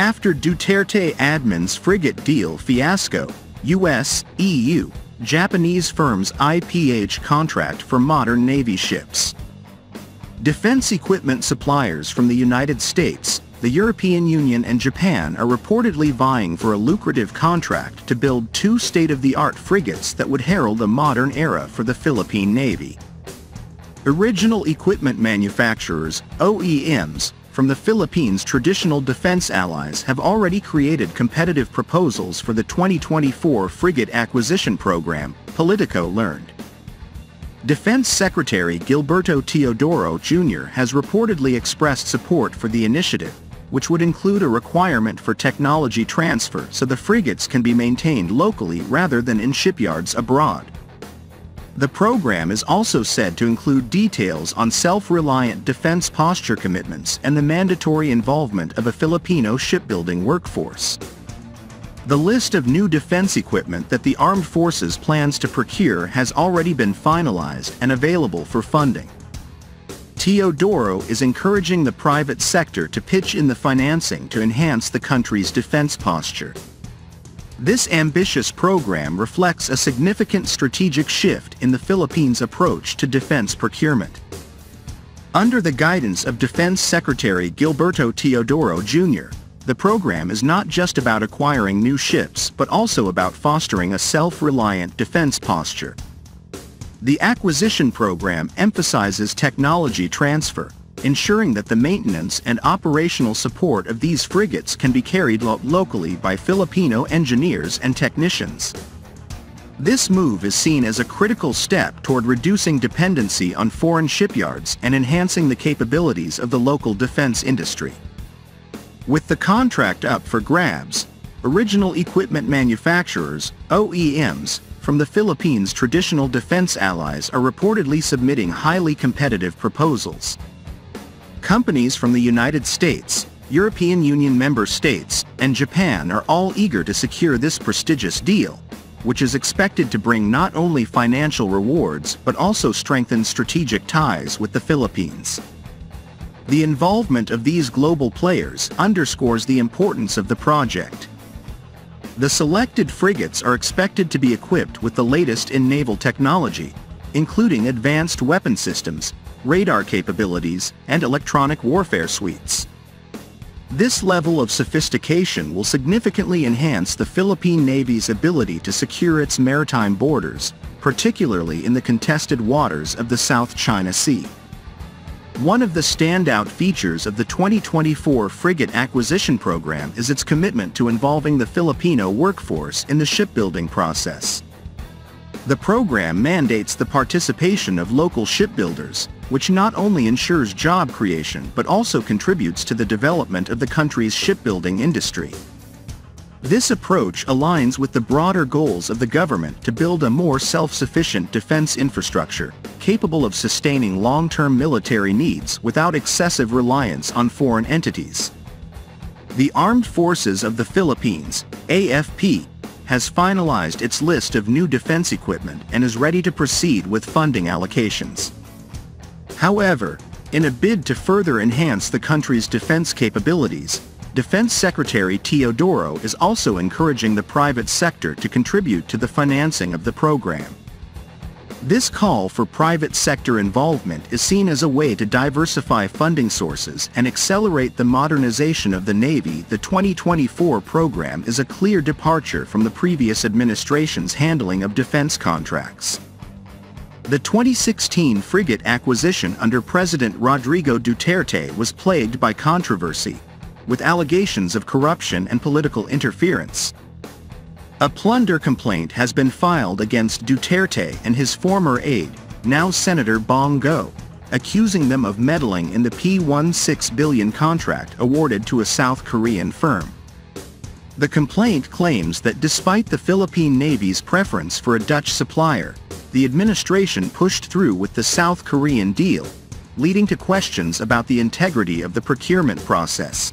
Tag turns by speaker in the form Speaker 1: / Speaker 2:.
Speaker 1: After Duterte admin's frigate deal fiasco, US, EU, Japanese firms IPH contract for modern Navy ships. Defense equipment suppliers from the United States, the European Union and Japan are reportedly vying for a lucrative contract to build two state-of-the-art frigates that would herald a modern era for the Philippine Navy. Original equipment manufacturers, OEMs, from the Philippines' traditional defense allies have already created competitive proposals for the 2024 frigate acquisition program, Politico learned. Defense Secretary Gilberto Teodoro Jr. has reportedly expressed support for the initiative, which would include a requirement for technology transfer so the frigates can be maintained locally rather than in shipyards abroad. The program is also said to include details on self-reliant defense posture commitments and the mandatory involvement of a Filipino shipbuilding workforce. The list of new defense equipment that the armed forces plans to procure has already been finalized and available for funding. Teodoro is encouraging the private sector to pitch in the financing to enhance the country's defense posture. This ambitious program reflects a significant strategic shift in the Philippines' approach to defense procurement. Under the guidance of Defense Secretary Gilberto Teodoro Jr., the program is not just about acquiring new ships but also about fostering a self-reliant defense posture. The acquisition program emphasizes technology transfer, ensuring that the maintenance and operational support of these frigates can be carried lo locally by Filipino engineers and technicians. This move is seen as a critical step toward reducing dependency on foreign shipyards and enhancing the capabilities of the local defense industry. With the contract up for grabs, original equipment manufacturers, OEMs, from the Philippines' traditional defense allies are reportedly submitting highly competitive proposals. Companies from the United States, European Union member states, and Japan are all eager to secure this prestigious deal, which is expected to bring not only financial rewards but also strengthen strategic ties with the Philippines. The involvement of these global players underscores the importance of the project. The selected frigates are expected to be equipped with the latest in naval technology, including advanced weapon systems, radar capabilities, and electronic warfare suites. This level of sophistication will significantly enhance the Philippine Navy's ability to secure its maritime borders, particularly in the contested waters of the South China Sea. One of the standout features of the 2024 frigate acquisition program is its commitment to involving the Filipino workforce in the shipbuilding process. The program mandates the participation of local shipbuilders, which not only ensures job creation but also contributes to the development of the country's shipbuilding industry. This approach aligns with the broader goals of the government to build a more self-sufficient defense infrastructure, capable of sustaining long-term military needs without excessive reliance on foreign entities. The Armed Forces of the Philippines, AFP, has finalized its list of new defense equipment and is ready to proceed with funding allocations. However, in a bid to further enhance the country's defense capabilities, Defense Secretary Teodoro is also encouraging the private sector to contribute to the financing of the program. This call for private sector involvement is seen as a way to diversify funding sources and accelerate the modernization of the Navy. The 2024 program is a clear departure from the previous administration's handling of defense contracts. The 2016 frigate acquisition under President Rodrigo Duterte was plagued by controversy, with allegations of corruption and political interference. A plunder complaint has been filed against Duterte and his former aide, now Senator Bong Go, accusing them of meddling in the P-16 billion contract awarded to a South Korean firm. The complaint claims that despite the Philippine Navy's preference for a Dutch supplier, the administration pushed through with the South Korean deal, leading to questions about the integrity of the procurement process.